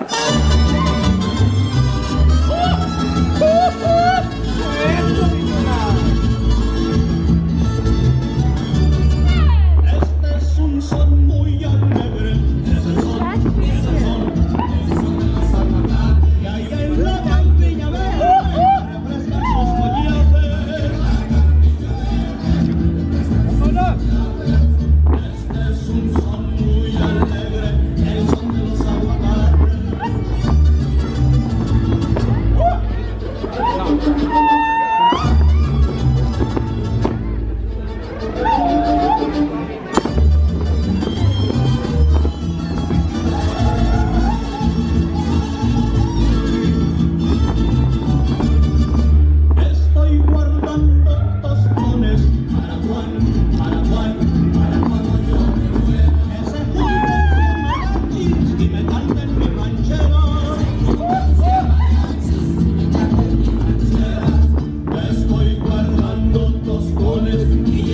Bye. Y